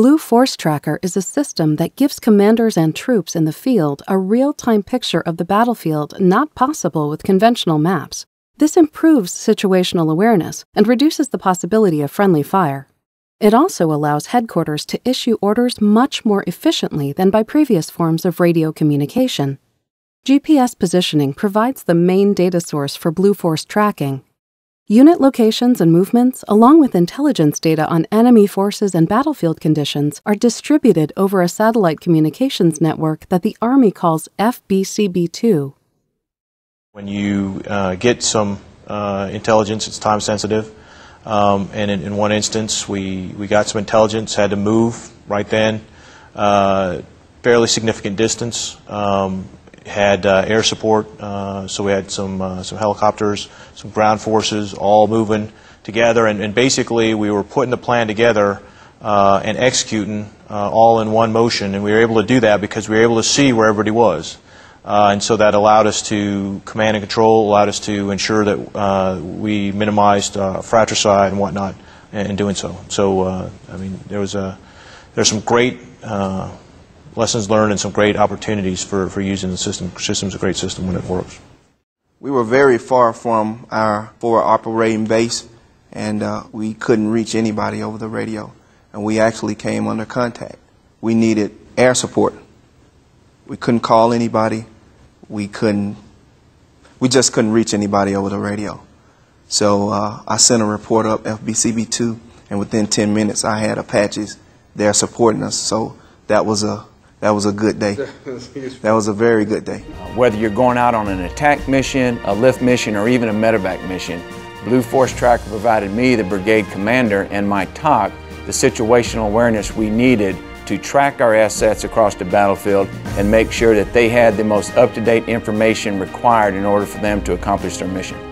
Blue Force Tracker is a system that gives commanders and troops in the field a real time picture of the battlefield not possible with conventional maps. This improves situational awareness and reduces the possibility of friendly fire. It also allows headquarters to issue orders much more efficiently than by previous forms of radio communication. GPS positioning provides the main data source for Blue Force tracking. Unit locations and movements, along with intelligence data on enemy forces and battlefield conditions, are distributed over a satellite communications network that the Army calls FBCB 2. When you uh, get some uh, intelligence, it's time sensitive. Um, and in, in, one instance, we, we got some intelligence, had to move right then, uh, fairly significant distance. Um, had uh, air support, uh, so we had some uh, some helicopters, some ground forces, all moving together, and, and basically we were putting the plan together uh, and executing uh, all in one motion, and we were able to do that because we were able to see where everybody was. Uh, and so that allowed us to command and control, allowed us to ensure that we minimized fratricide and whatnot in, in doing so. So, I mean, there was a, there's some great lessons learned and some great opportunities for, for using the system. System's a great system when it works. We were very far from our forward operating base, and uh, we couldn't reach anybody over the radio. And we actually came under contact. We needed air support. We couldn't call anybody. We couldn't, we just couldn't reach anybody over the radio. So uh, I sent a report up, FBCB2, and within 10 minutes I had Apaches there supporting us. So that was a that was a good day. That was a very good day. Whether you're going out on an attack mission, a lift mission, or even a medevac mission, Blue Force Tracker provided me, the brigade commander, and my TOC the situational awareness we needed to track our assets across the battlefield and make sure that they had the most up-to-date information required in order for them to accomplish their mission.